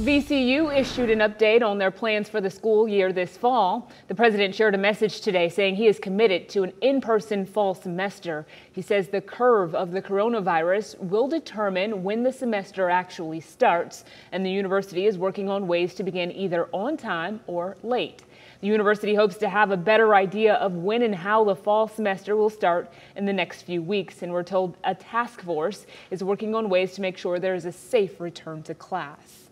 VCU issued an update on their plans for the school year this fall. The president shared a message today saying he is committed to an in-person fall semester. He says the curve of the coronavirus will determine when the semester actually starts, and the university is working on ways to begin either on time or late. The university hopes to have a better idea of when and how the fall semester will start in the next few weeks, and we're told a task force is working on ways to make sure there is a safe return to class.